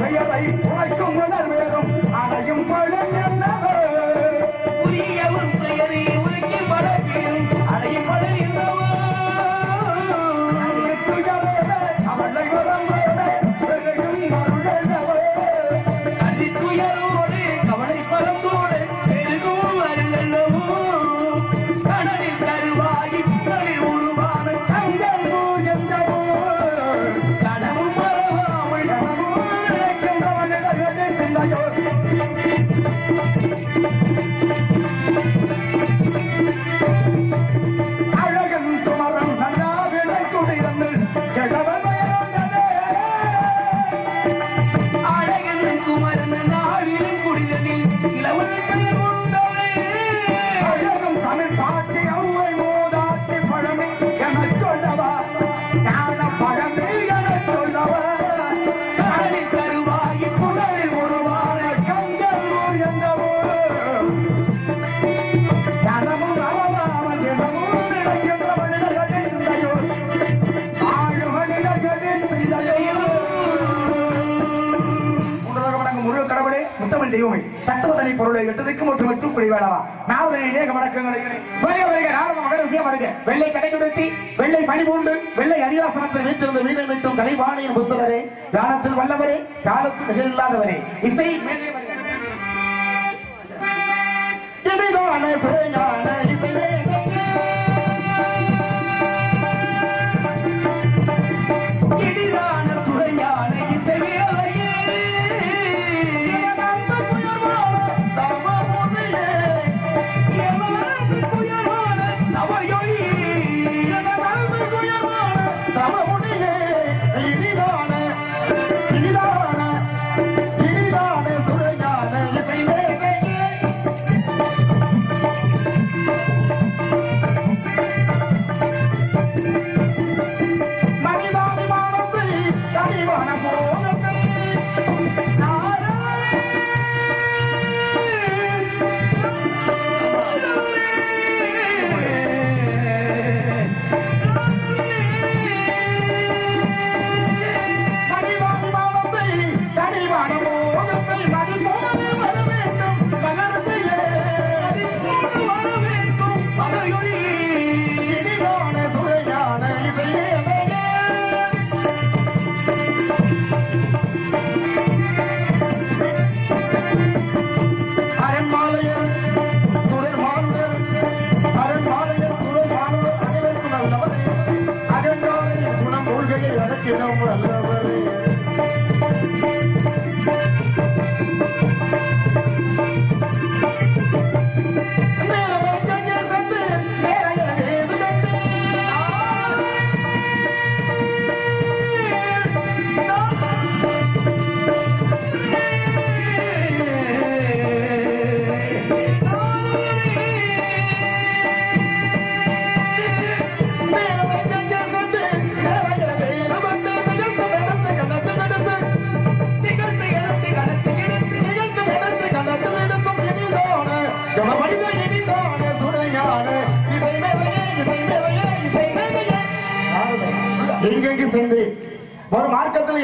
செயலை உழைக்கும் உணர்வேகம் அடையும் பழக்க தெய்வமே தத்துவதனை பொருளை எட்டதுக்கு ஒற்று விட்டு குடி வேளவா நாரதனை நேக வணக்கங்களை வருக வருக நாரத மகர விஷயம் வருக. வெள்ளை கடை கொடுத்தி வெள்ளை பணிபூண்டு வெள்ளை அரியாசனத்தை வீட்டிலிருந்து வீடு மீட்டும் கலைவாணியின் புத்தவரே தானத்தில் வல்லவரே காலத்தில் நிகழில்லாதவரே இசை மேலே வருக. இனிதான இசையே. I wanna go.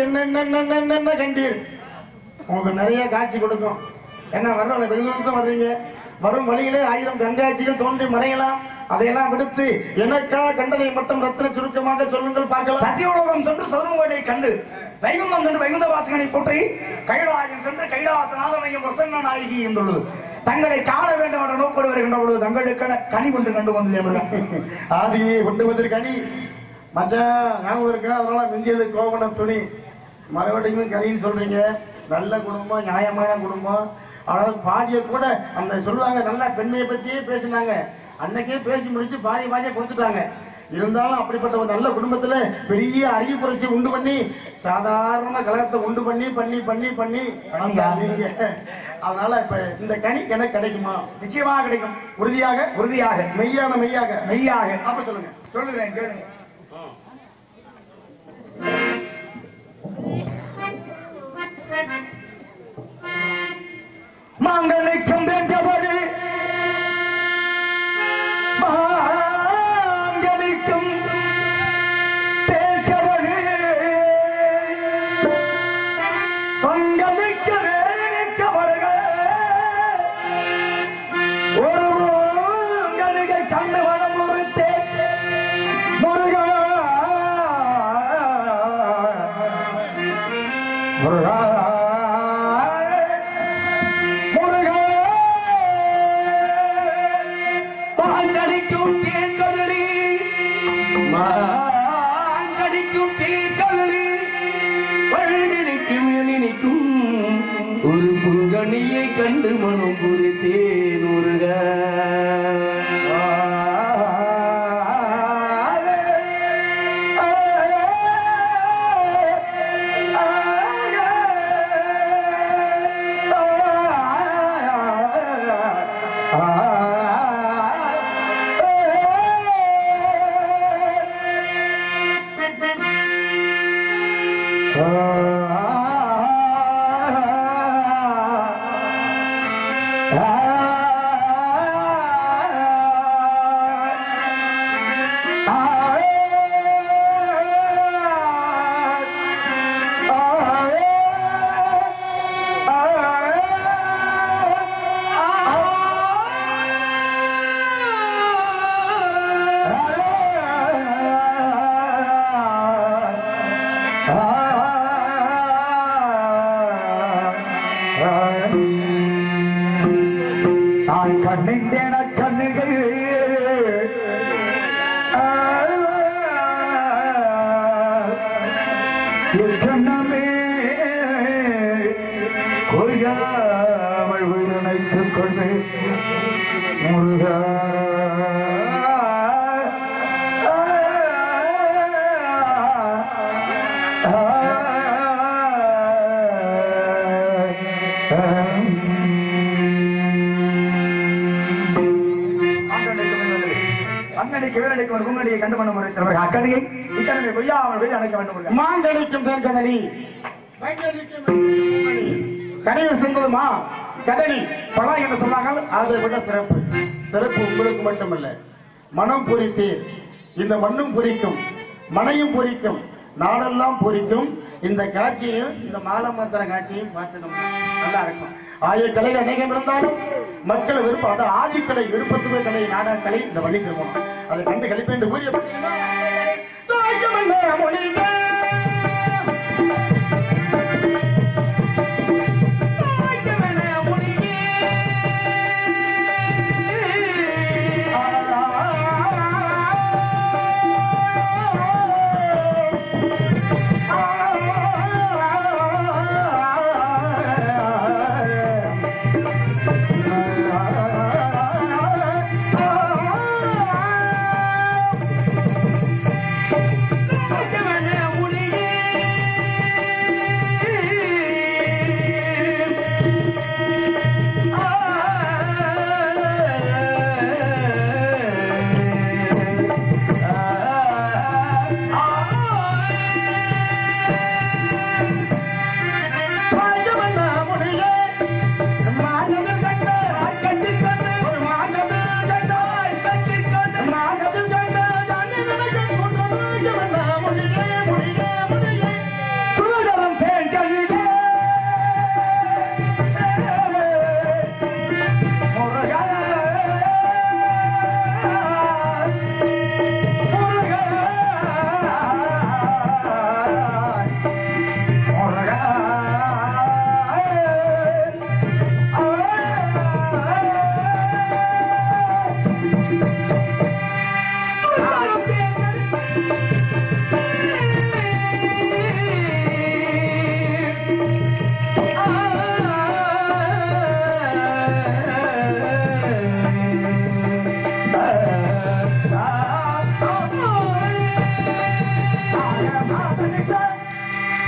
என்ன என்ன என்ன கண்டீர்? உங்களுக்கு நிறைய காட்சி கொடுக்கும். என்ன வர்றவங்க வெகு தூரத்துல வர்றீங்க. வரும் வழியிலே ஆயிரம் கண்காட்சிகள் தோன்றி மறையலாம். அதையெல்லாம் விடுத்து எனக்கா கண்டதை மட்டும் ரத்தின சுருக்கமாக சொல்லுங்கள் பார்க்கலாம். சத்தியோலோகம் சென்று சதுரங்கோடை கண்டு வைகுந்தம் சென்று வைகுந்த வாசகனை போற்றி கைலாயம் சென்று கைலாசநாதனையும் பிரசன்ன நாயகி என்றுள்ளது தங்களை காண வேண்டும் என்ற நோக்கோடு வருகின்ற பொழுது தங்களுக்கென கனி கொண்டு கண்டு வந்து ஆதியை கொண்டு வந்திருக்க அணி. மச்சான் ஞாபகம் இருக்கா? அதனால மிஞ்சியது கோவண துணி. மறுபடியும் கனின்னு சொல்றீங்க. நல்ல குடும்பம் நியாயமான குடும்பம். அதாவது பாதியை கூட அந்த சொல்லுவாங்க நல்ல பெண்மையை பத்தியே பேசினாங்க. அன்னைக்கே பேசி முடிச்சு பாதி பாதியை கொடுத்துட்டாங்க. இருந்தாலும் அப்படிப்பட்ட ஒரு நல்ல குடும்பத்துல பெரிய அறிவு புரட்சி உண்டு பண்ணி சாதாரண கலகத்தை உண்டு பண்ணி பண்ணி பண்ணி பண்ணி? நீங்க அதனால இப்ப இந்த கனி எனக்கு கிடைக்குமா? நிச்சயமாக கிடைக்கும். உறுதியாக உறுதியாக. மெய்யான மெய்யாக. மெய்யாக. அப்ப சொல்லுங்க. சொல்லுகிறேன் கேளுங்க. mang đến lịch thông tin cho bạn மனம் குறித்தேன் முருக. எத்தனமே கொய்யாமல் நினைத்துக் கொள்வேன் முருகா. அண்ணனுக்கு கண்டு பண்ண முறை தலைவர் அக்கடியை. மாங்கடிக்கும் தேர்கதலி கடையில் சென்றதுமா கடனி பழம் என்று சொன்னாங்க அதை விட சிறப்பு. சிறப்பு உங்களுக்கு மட்டுமல்ல. மனம் பொறித்தேன் இந்த மண்ணும் பொறிக்கும் மனையும் பொறிக்கும் நாடெல்லாம் பொறிக்கும் இந்த காட்சியையும் இந்த மாலமாத்திர காட்சியையும் பார்த்துட்டோம் நல்லா இருக்கும் ஆய கலைகள் அநேகம் இருந்தாலும் மக்கள் விருப்பம் அது ஆதிக்கலை விருப்பத்துவ கலை நாடக கலை இந்த வழி திருமணம் அதை கண்டு கழிப்பு என்று கூறிய I am a man,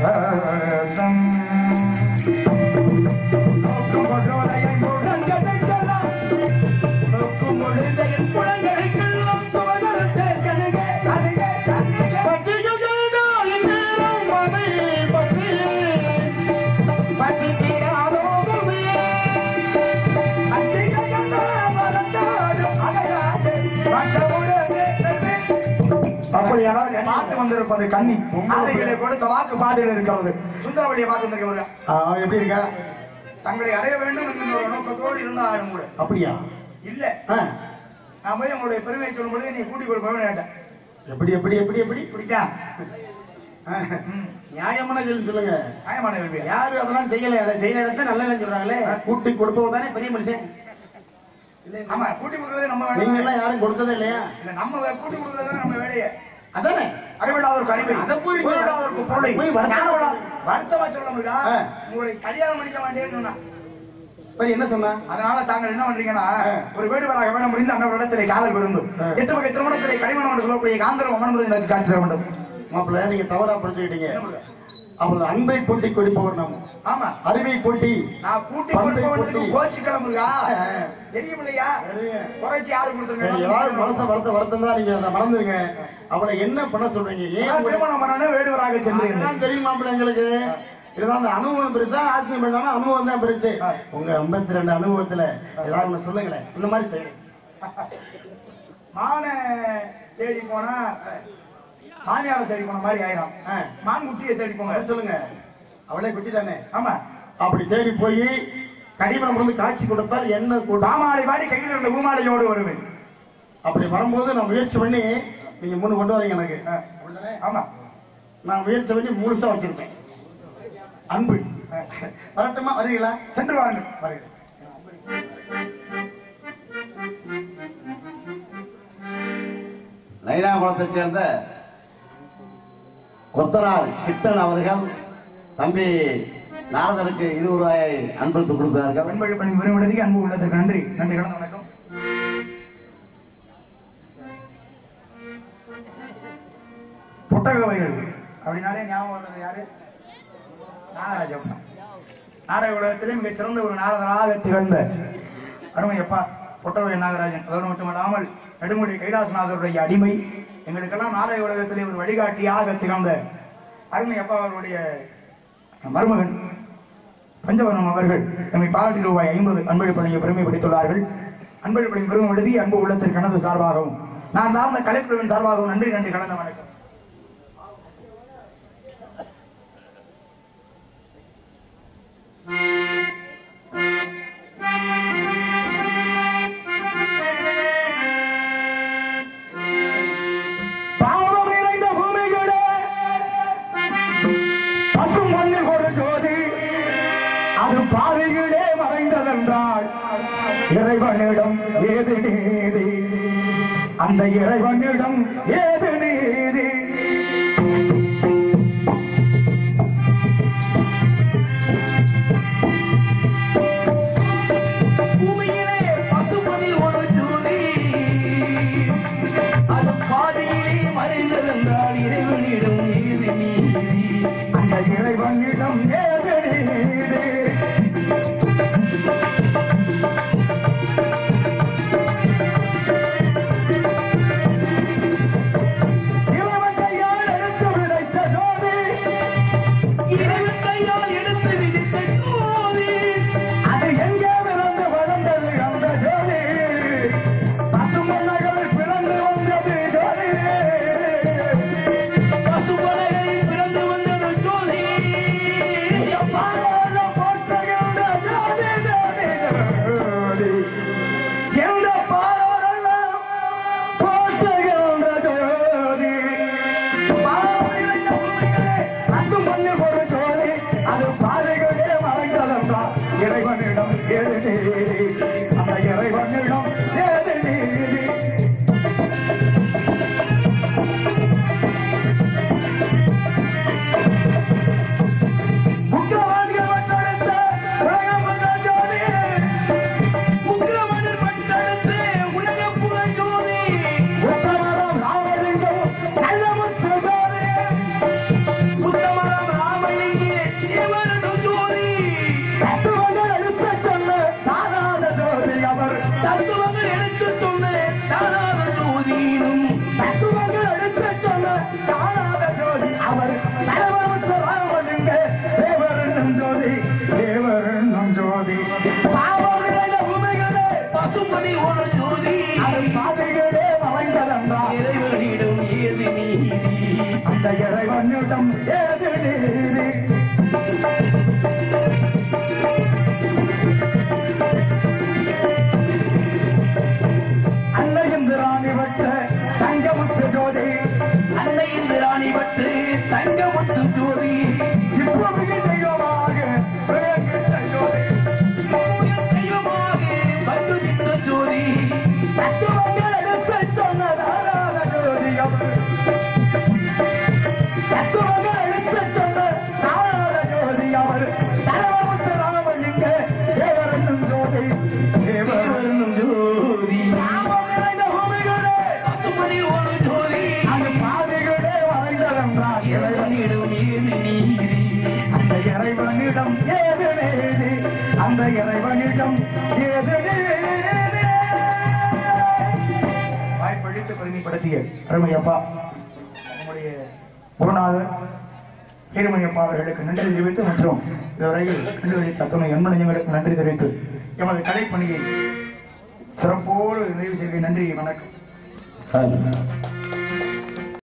भवतम् வந்திருப்பது கண்ணி. ஆதைகளை கொடுத்த வாக்கு பாதையில் இருக்கிறது. சுந்தரவழியை பார்த்து இருக்கிறவங்க ஆ, எப்படி இருக்கா? தங்களை அடைய வேண்டும் என்கிற ஒரு நோக்கத்தோடு இருந்தாலும் கூட அப்படியா? இல்ல. நான் போய் உங்களுடைய பெருமையை சொல்லும் பொழுது நீ கூட்டி கொடுப்பவன் கேட்டேன். எப்படி எப்படி எப்படி எப்படி? பிடிக்காம ஆ, நியாயமான கேள்வி சொல்லுங்க. நியாயமான கேள்வி. யாரு அதெல்லாம் செய்யல? அதை செய்யற இடத்த நல்ல சொல்றாங்களே. கூட்டி கொடுப்பவங்க தானே பெரிய மனுஷன். ஆமா கூட்டி கொடுக்கறதே நம்ம நீங்க வேலை எல்லாம் யாரும் கொடுத்ததே இல்லையா? இல்ல நம்ம கூட்டி கொடுக்கறதே நம்ம வேலையே. அதானே? அறிவில்லாதவருக்கு அறிவை. பொருளாதவருக்கு பொருளை. போய் வருத்தமா சொல்ல. உங்களை கல்யாணம் பண்ணிக்க மாட்டேன்னு சொன்னா. என்ன சொன்னா? அதனால தாங்கள் என்ன பண்றீங்கன்னா. ஒரு வேடுவராக வேணும் முடிந்து அந்த இடத்திலே காதல் விருந்து. ஆ. எட்டு வகை திருமணத்திலே கலிமணம் என்று சொல்லக்கூடிய காந்திரம் எனக்கு காட்சி தர வேண்டும். மாப்பிள்ள நீங்க தவறா பண்ணுங்க? அவள் அன்பை கூட்டி கொடுப்பவர் நாம் ஆமா அறிவை கூட்டி நான் கூட்டி கொடுப்பவனுக்கு. கோச்சு கிளம்புங்க. தெரியும் இல்லையா. குறைச்சி யாரு சரி ஏதாவது மனச கொடுத்துருங்க வருத்த வருத்தம் தான் நீங்க அதை மறந்துருங்க. அவளை என்ன பண்ண சொல்றீங்க? ஏன் திருமணம் பண்ணணும் வேடுவராக சென்றீங்க அதெல்லாம் தெரியும் மாப்பிள்ள எங்களுக்கு? இதுதான் அந்த அனுபவம் பெருசா ஆத்மீயம் பண்ணாலும் அனுபவம் தான் பெருசு. உங்க ஐம்பத்தி ரெண்டு அனுபவத்துல ஏதாவது ஒண்ணு சொல்லுங்களேன் இந்த மாதிரி செய்யுங்க மான தேடி போனா மாமியாரை தேடி போன மாதிரி ஆயிரும். ஆ. மான்குட்டியை தேடி போங்க. சொல்லுங்க. அவளே குட்டி தானே. ஆமா. அப்படி தேடி போய் கடிமணம் வந்து காட்சி கொடுத்தால் என்ன பாமாலை பாடி கையில் இருந்த பூமாலையோடு வருவேன். அப்படி வரும்போது நான் முயற்சி பண்ணி நீங்க மூணு கொண்டு வரீங்க எனக்கு? ஆமா. நான் முயற்சி பண்ணி முழுசா வச்சிருப்பேன். அன்பு. வரட்டுமா? வரீங்களா? சென்று வாருங்கள். வருகிறேன் லைனாகுளத்தைச் சேர்ந்த கொத்தனார் கிட்டன் அவர்கள் தம்பி நாரதருக்கு இருபது ரூபாயை அன்பளிப்பு கொடுக்கிறார்கள். பெண்பழி பணி விரும்புவதற்கு அன்பு உள்ளதற்கு நன்றி. நன்றி கலந்த வணக்கம். புத்தக வகைகள் அப்படின்னாலே ஞாபகம் வர்றது யாரு? நாகராஜப்பா. நாடக உலகத்திலே மிகச் சிறந்த ஒரு நாரதராக திகழ்ந்த அருமையப்பா புட்டவை நாகராஜன். அதோடு மட்டுமல்லாமல் நெடுமுடி கைலாசநாதருடைய அடிமை எங்களுக்கெல்லாம் நாடக உலகத்திலே ஒரு வழிகாட்டியாக திகழ்ந்த அருமையப்பா அவர்களுடைய மருமகன் பஞ்சவர்ணம் அவர்கள் நம்மை பாராட்டி ரூபாய் ஐம்பது அன்பளிப்பணியை பெருமைப்படுத்தியுள்ளார்கள் அன்பளிப்பணி பெருமை எழுதி அன்பு உள்ளத்திற்கு எனது சார்பாகவும் நான் சார்ந்த கலைக்குழுவின் சார்பாகவும் நன்றி நன்றி கலந்த வணக்கம். ஏது நீதி? அந்த இறைவனிடம் ஏ இறைவனிடம் வாய்ப்பழித்து நீதி பெருமைப்படுத்திய அருமையப்பா நம்முடைய குருநாதர் ஹீரமணியப்பா அவர்களுக்கு நன்றி தெரிவித்து மற்றும் இதுவரையில் கண்டுபிடித்த அத்துணை எண்மணியங்களுக்கு நன்றி தெரிவித்து எமது கலைப்பணியை சிறப்போடு நிறைவு செய்வேன் நன்றி வணக்கம். Thank you.